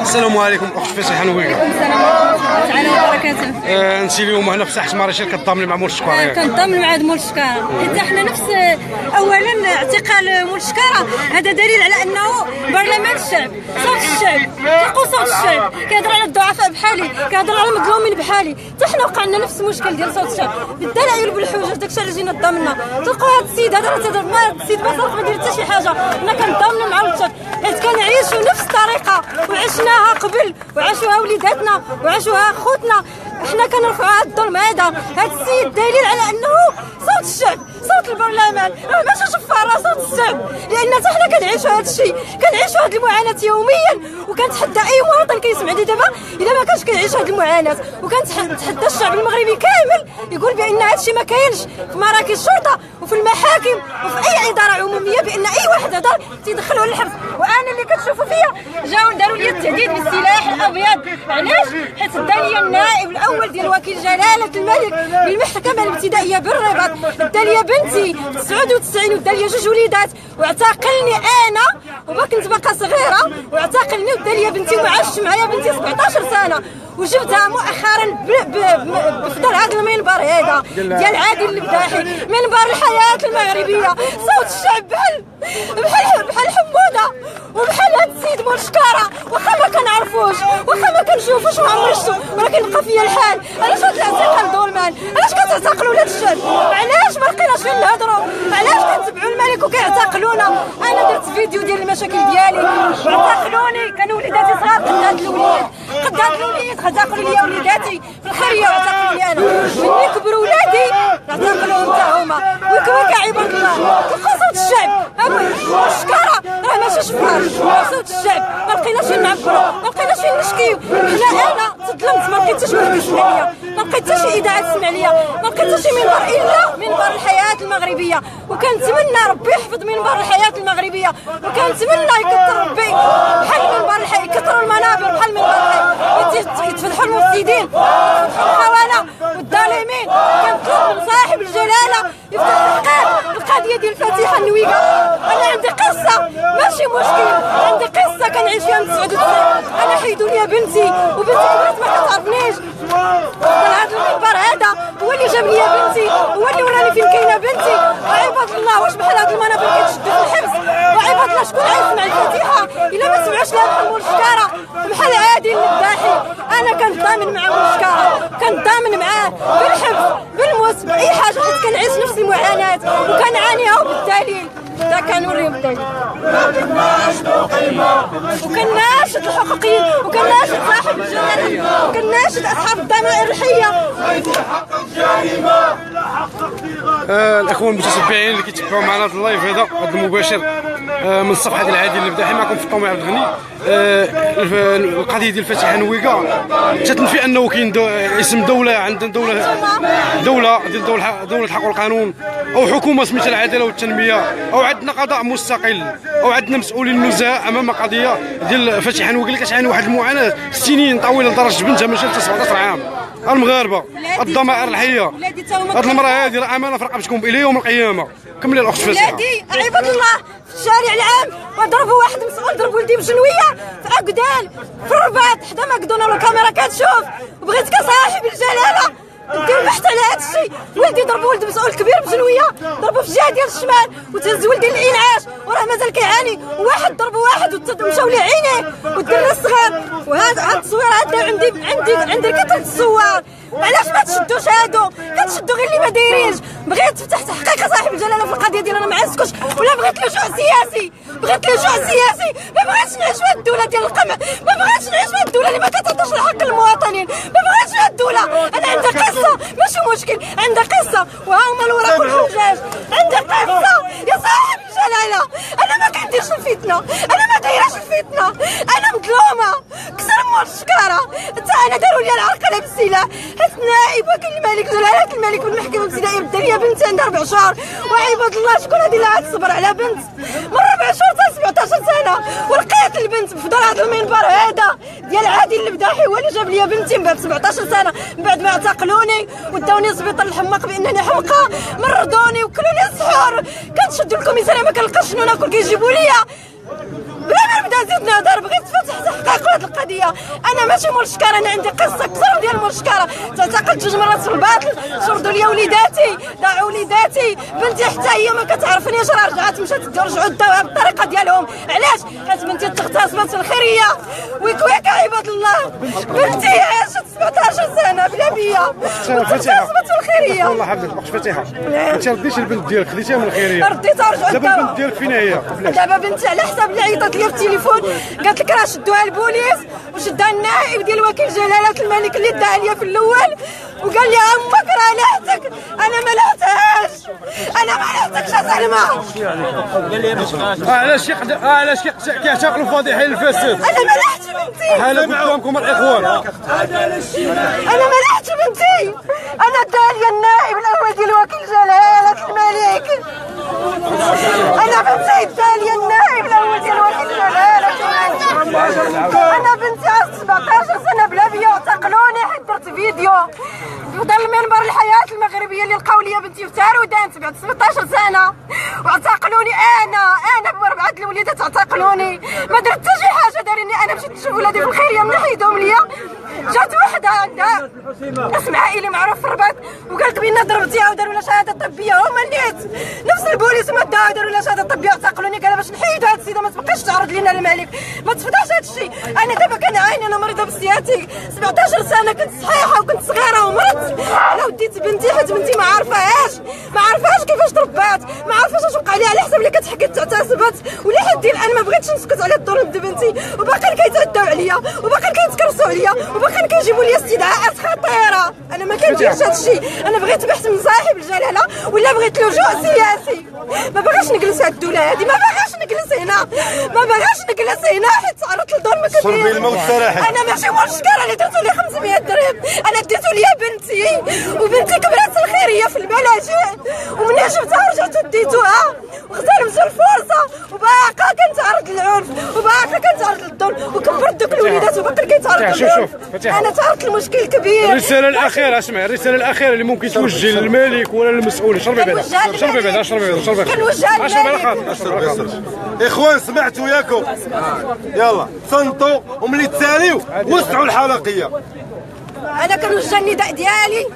السلام عليكم أخت فاتحه نويره السلام عليكم وبركاته. آه، انت اليوم هنا في ساحه مارشال كتضامني مع مول الشكاره كنضمن مع مول الشكاره حيت إحنا نفس اولا اعتقال مول الشكاره هذا دليل على أنه برلمان الشعب صوت الشعب كيقول صوت الشعب كيهضر على الضعفاء بحالي. كيهضر على المظلومين بحالي. حتى حنا وقع لنا نفس المشكل ديال صوت الشعب بالدلائل بالحجج داكشي اللي جينا ضمنا تلقوا هذا السيد هذا راه ما السيد ما صرف ما دير حتى شي حاجة. حنا كنضمنوا مع الشعب حيت كنعيشوا نفس الطريقة. وعشناها قبل. وعاشوها وليداتنا. وعاشوها خوتنا. إحنا كنرفعوا هذا الظلم هذا هذا السيد دليل على انه صوت الشعب صوت البرلمان. راه ماشي شفار راه صوت الشعب. لأن حتى حنا كنعيشوا هذا الشيء. كنعيشوا هذه المعاناة يوميا. وكنتحدى أي مواطن كيسمعني دابا إلا ما كانش كيعيش هذه المعاناة. وكنتحدى الشعب المغربي كامل يقول بأن هذا الشيء ما كاينش في مراكز الشرطة. وفي المحاكم وفي أي إدارة عمومية بأن أي واحد هضر تيدخلوه للحبس وأنا اللي كتشوفوا فيا جاو داروا لي التهديد بالسلاح الأبيض. علاش؟ حيت داني النائب الأول ديال وكيل جلالة الملك بالمحكمه الابتدائية بالرباط. داليا بنتي 99 وداليا جوج وليدات. واعتقلني أنا وما كنت باقا صغيرة. واعتقلني وداليا بنتي وما عاشش معايا بنتي 17 سنة. وجبتها مؤخرا بفضل هذا المنبر هذا ديال عادل البداحي منبر الحياة المغربية. صوت الشعب بحال بحال بحال حموده وبحال هذا السيد مرشكارة. واخا ما كنعرفوش واخا ما كنشوفوش ما عمري شفتو ولكن بقى فيا الحال. علاش هاد الاعتقال ظلمان علاش كتعتقلوا ولاد الشعب؟ علاش ما لقيناش فين نهضروا علاش كنتبعوا الملك وكيعتقلونا أنا درت فيديو ديال المشاكل ديالي. واعتقلوني كانوا وليداتي صغار قدات الوليد قدات الوليد اعتقلوا لي وليداتي. في الخريه واعتقلوني أنا ملي كبروا ولادي؟ اعتقلوهم حتى هما. ويكونوا كاع عباد الله؟ صوت الشعب. الشكاره راه ماشي شفار صوت الشعب. ما لقيناش فين نعبروا. ما لقيناش فين نشكيو. حنا أنا تظلمت. ما لقيت حتى شي واحد يسمع ليا ما لقيت حتى شي إذاعة تسمع ليا ما لقيت حتى شي منبر إلا منبر الحياة المغربية. وكنتمنى ربي يحفظ منبر الحياة المغربية. وكنتمنى يكثر ربي بحال منبر الحياة يكثروا المنابر بحال منبر الحياة يتفتحوا المفسدين يتفتحوا الخونه والظالمين. كنطلب من صاحب الجلالة يفتح الحقيق القضية ديال فاتحه النويقه أنا عندي قصة ماشي مشكل. عندي قصة كنعيش فيها من 99 أنا حيدوا لي بنتي وبنتي كبرت ما كتعرفنيش. هذا المنبر هذا هو اللي جاب لي بنتي هو اللي وراني فين كاينة بنتي. وعباد الله واش بحال هاد المنابر كيتشدوا في الحبس؟ وعباد الله شكون عارف مع الفاتحه إلا ما سمعوش لها بحال الشكاره بحال عادل الداحي أنا كنضامن مع الشكاره كنضامن معاه بالحبس بالموت باي حاجة حيت كنعيش نفس المعاناة وكنعانيها بالدليل. دا كنوريهم الدليل وكناشد الحقوقيين وكناشد صاحب الجلاله وكناشد أصحاب الضمائر الحيه آه، الأخوان المتتبعين اللي كيتبعوا معنا هذا اللايف هذا هذا المباشر آه، من الصفحة ديال عادل البداحي معكم في الطومي عبد الغني. آه، القضية ديال فتح نويقة. تتنفي أنه كاين اسم دولة عندنا دولة دولة ديال دولة دولة الحق والقانون أو حكومة سميتها العداله والتنمية أو عندنا قضاء مستقل أو عندنا مسؤولين نزهاء أمام قضية ديال فتح نويقه اللي كتعاني واحد المعاناة سنين طويلة لدرجة بنتها ماشيه حتى 17 عام. المغاربة الضمائر الحية. هاد المرأة هذه راه أمانة في رقبتكم إلى يوم القيامة. كملي الأخت فاتحه ولادي عباد الله في الشارع العام وضربوا واحد مسؤول ضرب ولدي بجنوية في اكدال في الرباط حدا ماكدونالد الكاميرا كتشوف. بغيت كصاحب الجلالة. دير بحث على هذا الشيء. ولدي ضرب ولد مسؤول كبير بجنوية ضربوا في الجهه ديال الشمال وتهز ولدي للإنعاش وراه مازال كيعاني. واحد ضرب واحد ومشاو ليه عينيه والدري وهذا هاد التصوير هذا عندي عندي عندي كثره الصور علاش ما تشدوش هادو كتشدوا غير اللي ما دايرينش. بغيت تفتح تحقيق صاحب الجلالة في القضية ديالنا ما عزكوش ولا بغيت لجوء سياسي. بغيت لجوء سياسي. ما بغيتش نعيش في الدولة ديال القمع. ما بغيتش نعيش في الدولة اللي ما كتعطيش الحق للمواطنين ما بغيتش في الدولة. أنا عندي قصة. ماشي مشكل. عندي قصة. وها هما الوراق والحجاج عندي قصة. يا صاحب الجلالة. أنا ما كنديرش الفتنة. أنا ما دايراش الفتنة. أنا مظلومة. كسر مول الشكارة. حتى أنا داروا لي العرقله بالسلاح حيت النائب وكيل الملك جلاله الملك والمحكمة الابتدائيه بالدنيا بنت عندها ربع شهور وعباد الله شكون هذه اللي غتصبر على بنت. من ربع شهور حتى 17 سنة. ولقيت البنت بفضل هذا المنبر هذا. ديال عادل البداحي هو اللي جاب لي بنتي من بعد 17 سنة. من بعد ما اعتقلوني وداوني للسبيطار الحماق بإنني حمقى. مردوني وكلوني السحور كنشدوا الكوميساريه ما كنلقاش شنو ناكل كيجيبوا ليا. بلا ما نبدا نزيد نهضر بغيت تفتح تحقيق هذه القضية. أنا ماشي مول الشكاره أنا عندي قصة كثر ديال مول الشكاره تعتقلت جوج مرات في الباطل شردوا لي وليداتي ضاعوا وليداتي. بنتي حتى هي ما كتعرفنيش راه رجعت مشات رجعوا داوها بالطريقة ديالهم. علاش؟ حيت بنتي تغتصبت في الخيرية. ويك ويك عباد الله. بنتي عاشت 17 سنة بلا بيا. تغتصبت في الخيرية. الله يحفظك باقش فاتحة؟ انت رديتي البنت ديالك خديتيها من الخيرية. رديتها رجعت دابا البنت ديالك فين هي؟ دابا بنتي على حساب اللي عيطت لي في التليفون. قالت لك راه شدوها البوليس وشدها النائب ديال وكيل جلاله الملك اللي دعا ليا في الأول. وقال لي أمك راه لحتك أنا ما لحتهاش أنا ما لحتكش سلمى. آه، علاش علاش كيعتقلوا فاضحين الفساد أنا ما لحتش بنتي. حالا قدامكم الإخوان. أنا ما لحتش بنتي. أنا داليا النائب الأول ديال وكيل جلاله الملك أنا بنتي داليا النائب الأول ديال وكيل جلاله الملك أنا بنتي عندها 17 سنه بلا بيا واعتقلوني حيت درت فيديو فضل المنبر الحياة المغربية اللي لقاو لي بنتي في تارودانت بعد 17 سنة. واعتقلوني أنا أنا بأربعة الوليدات اعتقلوني ما درت حتى شي حاجة داريني أنا مشيت نشوف ولادي في الخيريه من حيدهم ليا. جات وحدة عندها اسم عائلي معروف في الرباط وقالت بينا ضربتيها وداروا لها شهادة طبية. هما نيت نفس البوليس ما داروا لها شهادة طبية اعتقلوني قال باش نحيدوا هاد السيدة ما تبقاش تعرض لنا الملك. ما تفضحش هاد الشيء. أنا كنعاني أنا مريضة بالسياتيك 17 سنة كنت صحيحة وكنت صغيرة ومرضت. أنا وديت بنتي حيت بنتي ما عارفاهاش ما عارفاهاش كيفاش تربات. ما عارفاش أش وقع ليها على حسب اللي كتحكي تعتسبت ولا حد الآن ما بغيتش نسكت على الظلم د بنتي. وباقي كيتعداو عليا. وباقي كيتكرسوا عليا. وباقي كيجيبوا لي استدعاءات خطيرة. أنا ما كنديرش هذا الشيء. أنا بغيت بحث من صاحب الجلالة. ولا بغيت لجوء سياسي. ما باغاش نجلس هاد الدولة هادي. ما باغاش نجلس هنا ما باغاش نجلس هنا حيت تعرضت لظلم كبير صربي الموت صراحة. أنا ماشي مشكلة اللي درتو لي 500 درهم. أنا ديتو ليا بنتي. وبنتي كبرات الخيريه في الملاجئ ومنين شفتها رجعت ديتوها واغتنمت الفرصة. وباقا كنتعرض للعنف وباقا كنتعرض للظلم وكبرت دوك الوليدات وباقي كيتعرض للعنف. أنا تعرضت لمشكل كبير. الرسالة الأخيرة اسمع الرسالة الأخيرة اللي ممكن توجه للملك ولا للمسؤول. شربي بعدا شربي بعدا شربي بعدا شربي بعدا كنوجهها شربي للملك. إخوان سمعتوا ياكم يلا صنطوا وملي تساليو وسعوا الحلقية. أنا كنوجه النداء ديالي.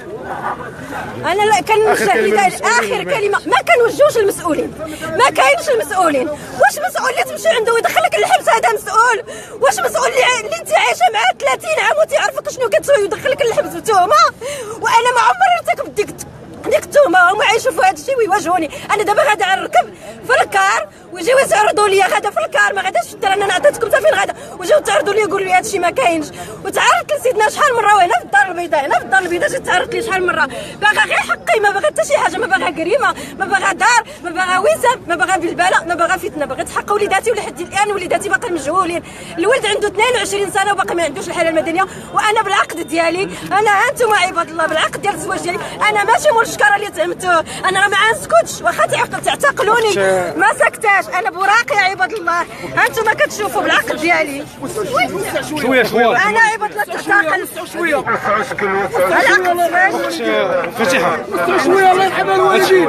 أنا لا كنوجه النداء آخر. كلمة. ما كنوجهوش المسؤولين. ما كاينش المسؤولين. واش مسؤول اللي تمشي عنده ويدخلك للحبس هذا مسؤول؟ واش مسؤول اللي, انت عايشة معاه 30 عام وتعرفك شنو كتسوي ويدخلك للحبس بتهمه وأنا ما عمري ارتكبت ديك ديك التهمه هما يشوفوا هذا الشيء ويواجهوني. أنا دابا غادا نركب في الكار. ويجيو يتعرضوا لي غادا في الكار ما غاداش في الدار أنا عطيتكم حتى فين غادا وجاو تعرضوا لي يقولوا لي هذا الشيء ما كاينش. وتعرضت لسيدنا شحال مره وهنا في الدار البيضاء هنا في الدار البيضاء جيت تعرضت لي شحال مره باغا غير حقي ما باغا حتى شي حاجة ما باغا جريمه ما باغا دار ما باغا وسام ما باغا بلبله ما باغا فتنة. باغيت حق وليداتي ولحد الآن وليداتي باقي مجهولين. الولد عنده 22 سنة وباقي ما عندوش الحالة المدنية. وأنا بالعقد ديالي أنا أنتم عباد الله بالعقد ديال الزواج ديالي. أنا ماشي مول الشكاره اللي تهمته أنا راه ما نسكتش واخا تعتقلوني. ما سكتاش. أنا براقي يا عباد الله. أنتم كتشوفوا بالعقد ديالي. شوية اخوان أنا عباد الله تعتقل شوية العقد فتيحه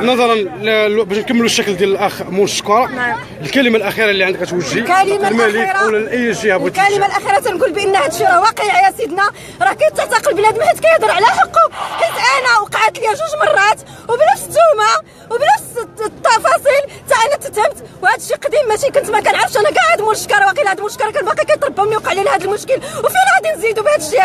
نظرا ل- باش نكملوا الشكل ديال الأخ مول الشكاره نعم. الكلمة الأخيرة اللي عندك توجهي الكلمة الملك الأخيرة ولا لأي جهه بغيتي الكلمة الأخيرة تنقول بأن هذا الشيء راه واقع يا سيدنا. راه كيتعتقل بنادم حيت كيهضر على حقه. حيت أنا وقعت لي جوج مرات وبنفس التهمة وبنفس التفاصيل. حتى أنا تتهمت. وهذا الشيء قديم ماشي. كنت ما كنعرفش. أنا كاع هاد المشكل واقيلا هاد المشكل كان باقي كيطربهم لي وقع لنا هذا المشكل. وفين غادي نزيدوا بهذا الشيء؟